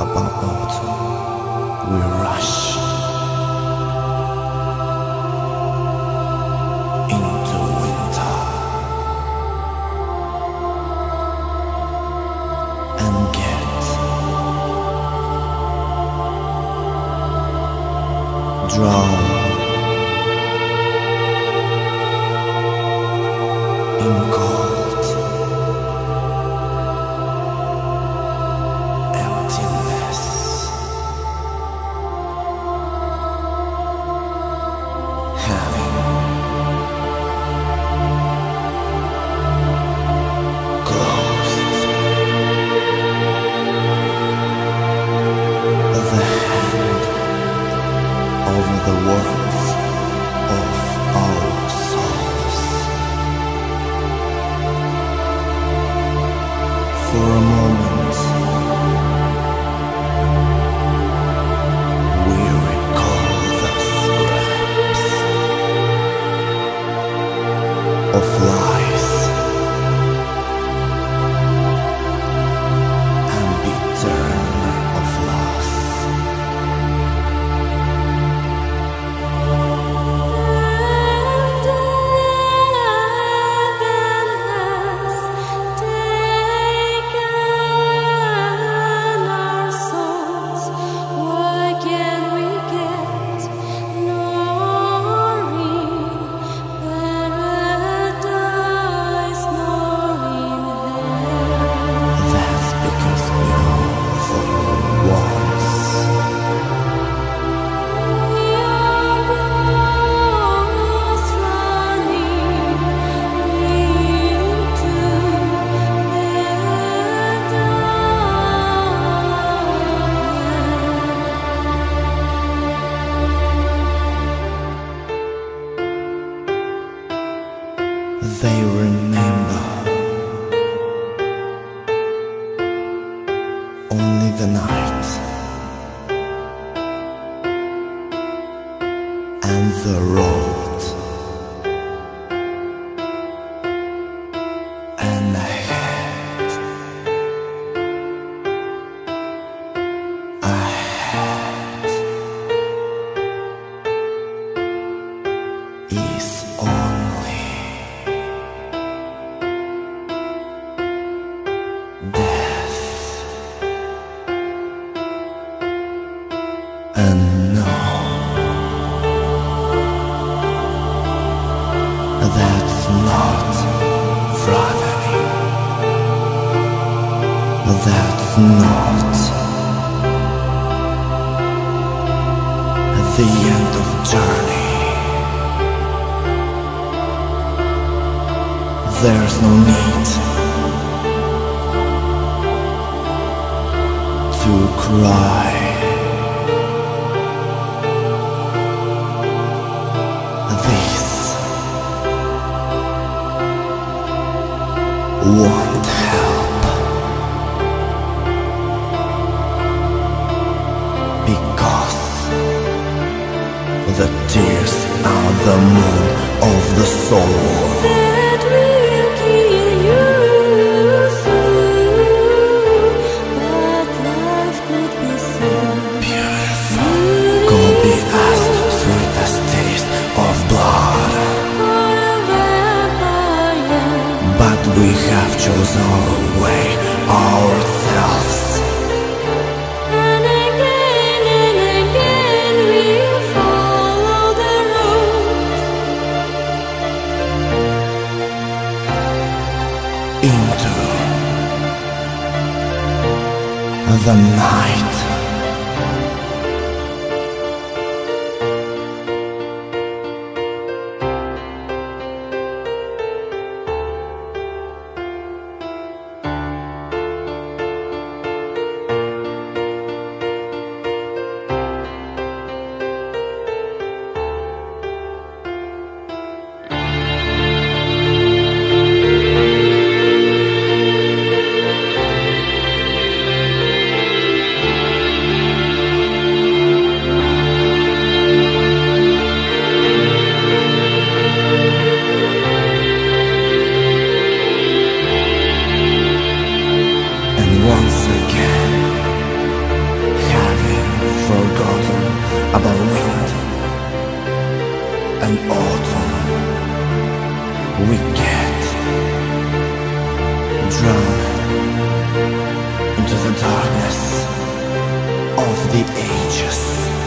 about autumn, we rush into winter and get drowned. Of lies is only death and no that's not frightening that's not the end of journey there's no need to cry. This won't help because the tears are the moon of the soul. We have chosen our way ourselves. And again and again we follow the road Into the night. And autumn, we get drowned into the darkness of the ages.